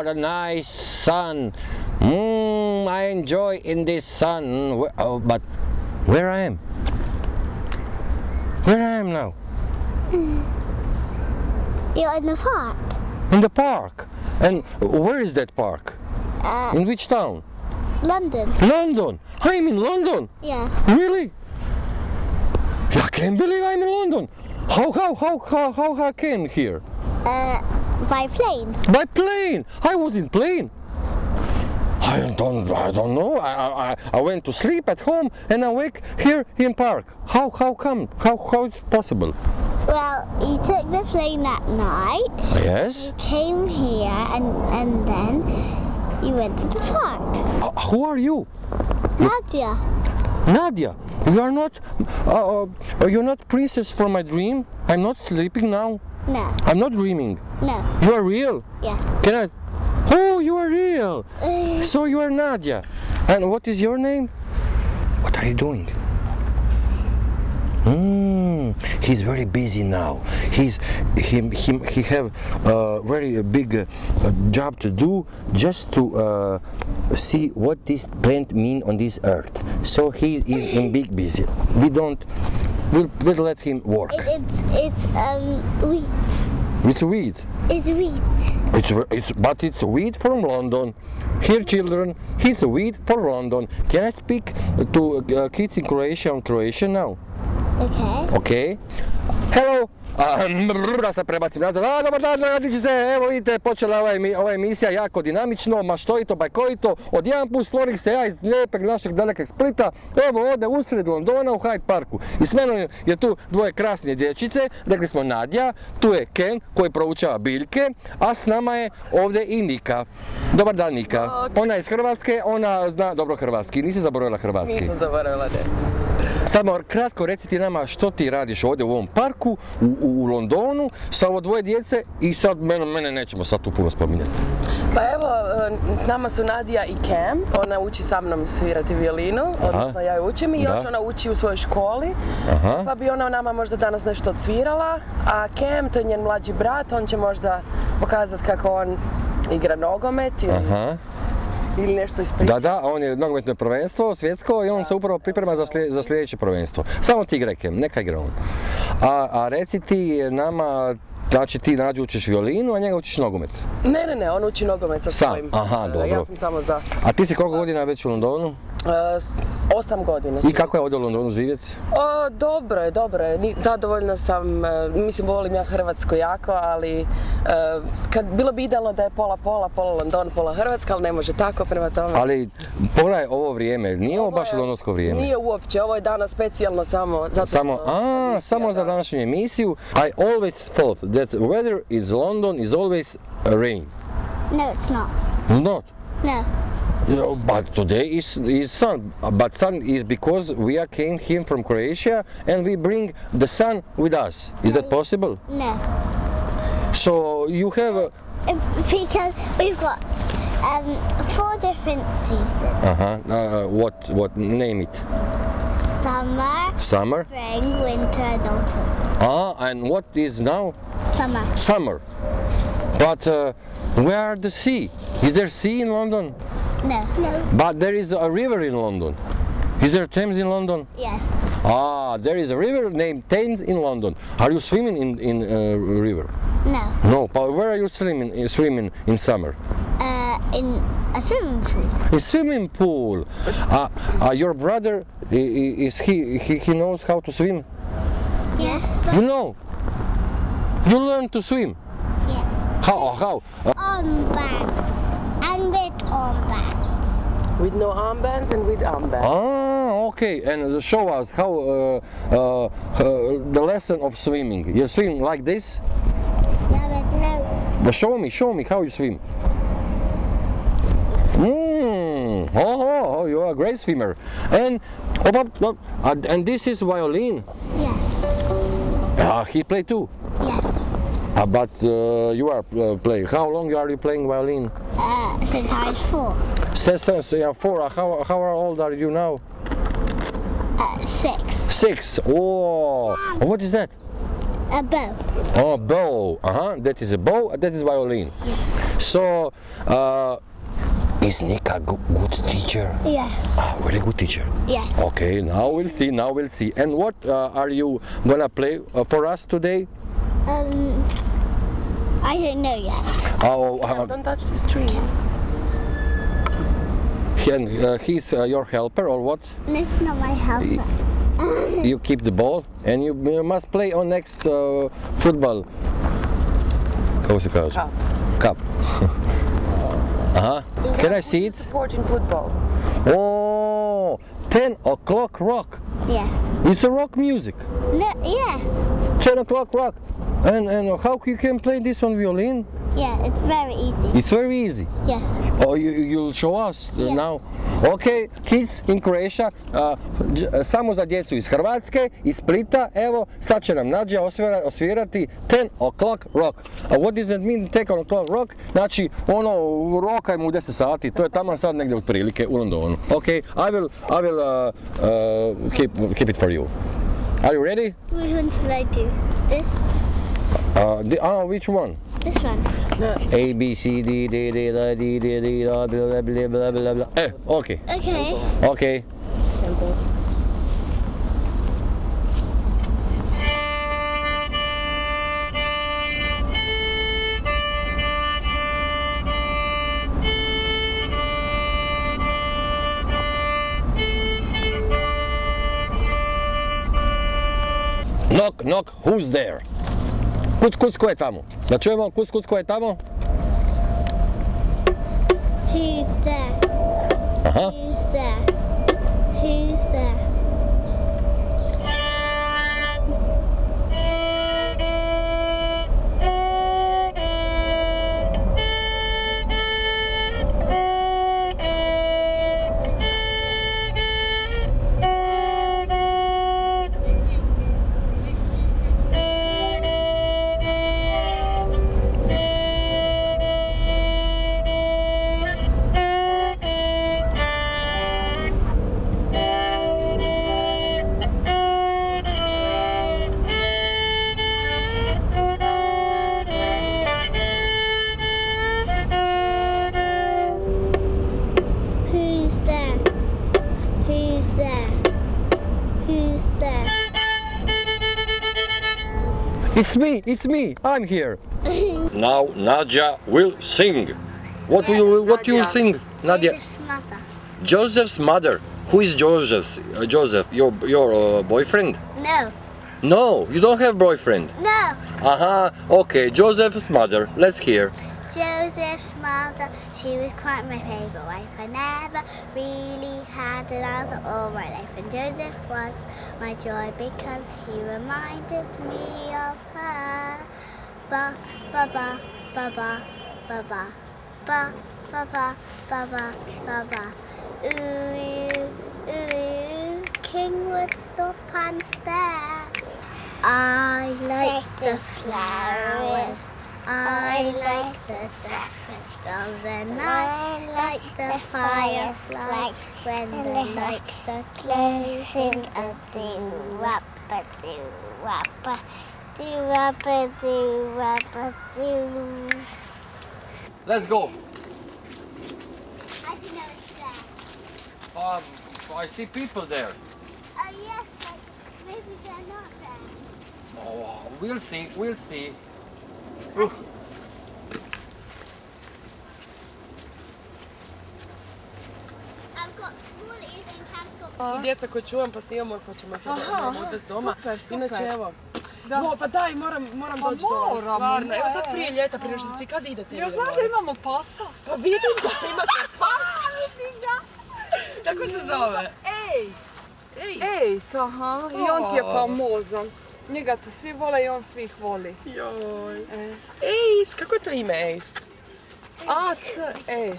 what a nice sun. Mmm, I enjoy in this sun. Oh, but where I am? Where I am now? You're in the park. In the park. And where is that park? Uh, In which town? London. London. I'm in London. Yes. Really? I can't believe I'm in London. How how how how how I came here? Uh, by plane. By plane. I was in plane. I don't I don't know. I, I I went to sleep at home and I wake here in park. How how come? How how it's possible? Well, you took the plane that night. Yes. You came here, and and then you went to the park. Uh, who are you? Nadia. Nadia. You are not. Uh, uh, you're not princess from my dream. I'm not sleeping now. No. I'm not dreaming. No. You are real. Yeah. Can I? Oh, you are real. So you are Nadia. And what is your name? What are you doing? Mm, he's very busy now. He's he he, he have a very big uh, job to do just to uh, see what this plant mean on this earth. So he is in big busy. We don't. We'll, we'll let him work. It, it's it's um wheat. It's wheat? It's wheat. It's, it's but it's wheat from London. Here, children, he's a weed for London. Can I speak to uh, kids in Croatia on Croatian now? Okay. Okay. Hello. Um, da se prebacim nazad. A, dobar dan, radićete. Evo vidite, počela ova, emi- ova emisija jako dinamično, maštovito, bajkovito. Od jedan put stvorih se ja iz lijepeg našeg dalekog Splita, evo ode usred Londona u Hyde Parku. I s menom je tu dvoje krasne dječice, rekli smo Nadja, tu je Ken koji proučava biljke, a s nama je ovdje i Nika. Dobar dan Nika. Ona je iz Hrvatske, ona zna dobro hrvatski, nisi zaboravila hrvatski. Nisam zaboravila, ne. Samo kratko reciti nama što ti radiš ovdje u ovom parku u, Londonu sa ovo dvoje djece i sad mene, mene nećemo sad tu puno spominjati. Pa evo, e, s nama su Nadija i Cam. Ona uči sa mnom svirati violinu, odnosno ja ju učim i još ona uči u svojoj školi. Aha. Pa bi ona nama možda danas nešto odsvirala. A Cam, to je njen mlađi brat, on će možda pokazati kako on igra nogomet ili. Ili nešto ispričati. Da, da, on je nogometno prvenstvo svjetsko i on se upravo priprema za, za sljedeće prvenstvo. Samo ti igraj Kem, neka igra on. A, a reci ti nama, znači ti nađu učiš violinu, a njega učiš nogomet. Ne, ne, ne, on uči nogomet sa Sam, svojim. aha, E, dobro. Ja sam samo za A ti si koliko godina već u Londonu? S- osam godina. I kako je ovdje u Londonu živjeti? O, dobro je, dobro je. Zadovoljna sam, e, mislim volim ja Hrvatsku jako, ali e, kad, bilo bi idealno da je pola pola, pola London, pola Hrvatska, ali ne može tako, prema tome. Ali pogledaj ovo vrijeme, nije ovo baš je- londonsko vrijeme. Nije uopće, ovo je danas specijalno samo zato što... Samo, a, samo za da. današnju emisiju. I always thought that weather is London is always rain. No, it's not. Not. No. Yeah, But today is, is sun. But sun is because we are came here from Croatia and we bring the sun with us. Is that possible? No. So you have a, Uh, Because we've got um four different seasons. uh-huh, uh, what what name it? Summer, Summer. spring, winter, and autumn. Ah, and what is now? Summer. Summer. But uh, where are the sea? Is there sea in London? No. No. But there is a river in London. Is there Thames in London? Yes. Ah, there is a river named Thames in London. Are you swimming in in uh, river? No. No. But where are you swimming? uh, Swimming in summer? Uh, in a swimming pool. In swimming pool. Uh, uh, your brother is he, he he knows how to swim? Yes. You know. You learn to swim. Yeah. How how? Uh. And with armbands. With no armbands and with armbands. ah, okay. And show us how uh, uh, uh, the lesson of swimming. You swim like this. No, but no. But show me, show me how you swim. Mm. Oh, oh, oh, you're a great swimmer. And oh, but, but, uh, and this is violin. Yes. Ah, he play too. Yes. Uh, but uh, you are uh, playing. How long are you playing violin? Uh, since I was four. Since, since yeah, four. Uh, how how old are you now? Uh, six. Six. Oh, what is that? A bow. Oh, bow. Uh-huh. That is a bow. That is violin. So, uh, is Nika a good, good teacher? Yes. Ah, very good teacher. Yes. Okay, now we'll see. Now we'll see. And what uh, are you gonna play uh, for us today? Um, I don't know yet. Oh, uh, Don't touch the string. and, uh, he's uh, your helper or what? No, not my helper. You keep the ball and you, you must play on next uh, football. Kako se kaže? Cup. Cup. Aha. Can I see it? Supporting football. Oh, 10 o'clock rock. Yes. It's a rock music. No, yes. 10 o'clock rock. And, and how you can play this on violin? Yeah, it's very easy. It's very easy. Yes. Oh, you, you'll show us Yeah. now. Ok, kids in Croatia, uh, uh, samo za djecu iz Hrvatske, iz Splita, evo, sad će nam Nađa osvira- osvirati 10 o'clock rock. A what does it mean 10 o'clock rock? Znači, ono, roka mu u 10 sati, to je tamo sad negdje otprilike u Londonu. Ok, I will, I will uh, uh, keep, keep it for you. Are you ready? Which one should I do? This? Uh, the, oh, which one? This one? A, B, C, D, D, D, da, D, D, D, da, bla, bla, bla, bla, bla. Eh, ok, Okay. ok. Tempo. Knock, knock, who's there? Kuc, kuc, ko je tamo? Da čujemo kuc, kuc, ko je tamo? Who's there? Aha. Who's there? Who's there? It's me, it's me, I'm here. Now Nadia will sing. What will you, what you will sing? Nadia. Joseph's mother. Joseph's mother. Who is Joseph? Uh, Joseph, your your uh, boyfriend? No. No, you don't have boyfriend. No. Aha, okay, Joseph's mother. Let's hear. Joseph's mother, she was quite my favourite wife. I never really had another all my life. And Joseph was my joy because he reminded me of her. Ba ba ba ba ba ba ba ba ba ba ba ba ba ba. Ooh ooh ooh, King would stop and stare. I like the flowers. I like the daffodils and I like the fireflies when the lights are closing. A do wappa do wappa do wappa do wappa do. Let's go. I don't know it's there. Um, I see people there. Oh yes, but maybe they're not there. Oh, we'll see, we'll see. Got Su djeca koje čuvam pa snimamo pa ćemo sad odvesti doma. super, super. Inače evo. No, pa daj, moram, moram Pa doći do vas, stvarno. Evo sad prije ljeta, prije što svi, kad idete? Ja znam da imamo pasa. Pa vidim da imate pas. Kako se zove? Ej! Ej! Ej, aha, i on ti je famozan. Njega te svi vole i on svih voli. Joj. Ejs, kako je to ime Ejs? A, C, E.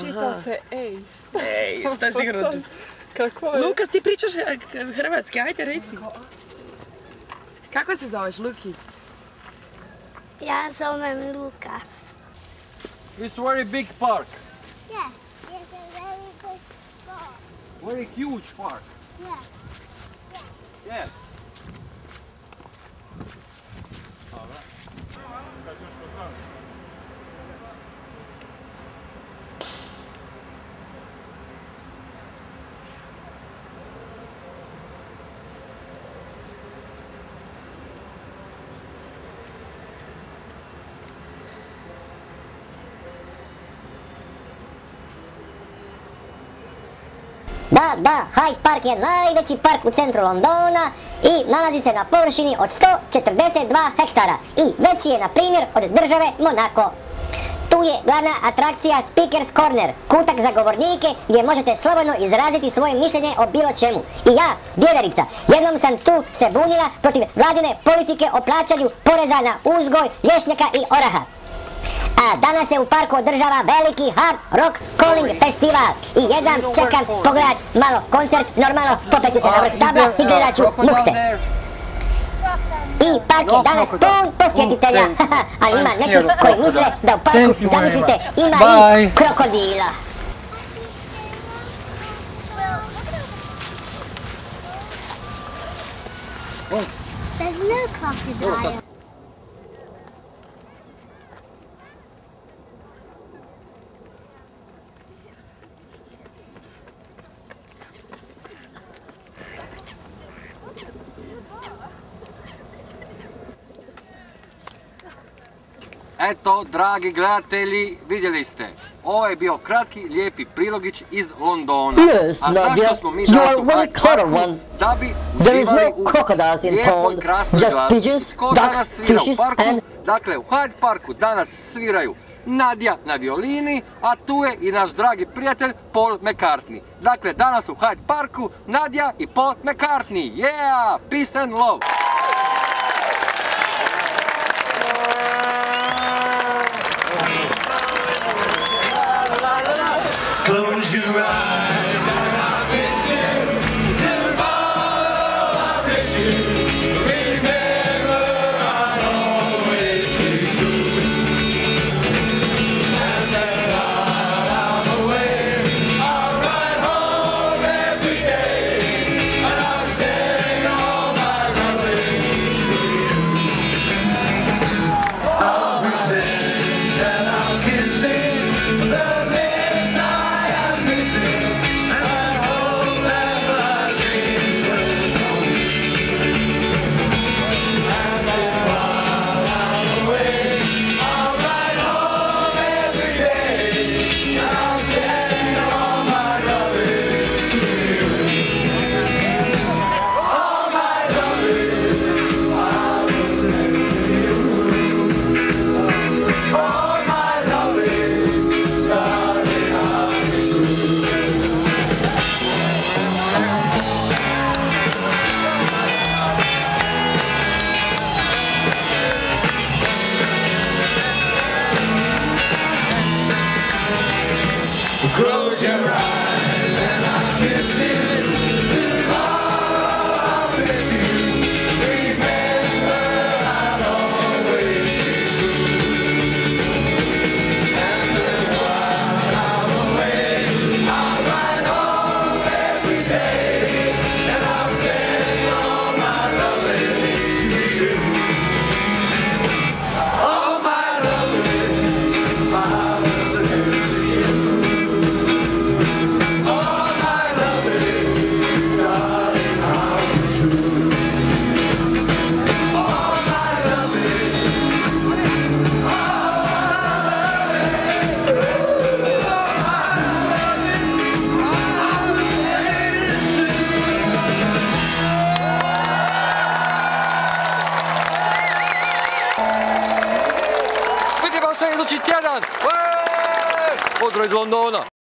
Čita se Ejs. Ejs, to je sigurno. Kako je? Lukas, ti pričaš eh, hrvatski, ajde reci. Kako se zoveš, Luki? Ja zovem Lukas. It's very big park. Yes, it's a very big spot. Very huge park. Yeah. Yes. ajungi pe stanță. Da, da, hai parchet, vai, deci parc cu centrul Londona, i nalazi se na površini od 142 hektara i veći je na primjer od države Monako. Tu je glavna atrakcija Speaker's Corner, kutak za govornike gdje možete slobodno izraziti svoje mišljenje o bilo čemu. I ja, djeverica, jednom sam tu se bunila protiv vladine politike o plaćanju poreza na uzgoj, lješnjaka i oraha. A danas se u parku održava veliki hard rock calling festival i jedan čekam pogledat malo koncert, normalno popeću se na vrh stabla i gledat ću mukte. I park je danas pun posjetitelja, ali ima neki koji misle da u parku, zamislite, ima i krokodila. There's no crocodile. Eto, dragi gledatelji, vidjeli ste. Ovo je bio kratki, lijepi prilogić iz Londona. Yes, A zašto smo mi danas u Hyde Parku? Da bi uživali no u lijepoj, krasnoj Tko ducks, danas svira u parku? and- Dakle, u Hyde Parku danas sviraju Nadja na violini, a tu je i naš dragi prijatelj Paul McCartney. Dakle, danas u Hyde Parku Nadja i Paul McCartney. Yeah! Peace and love! Close your eyes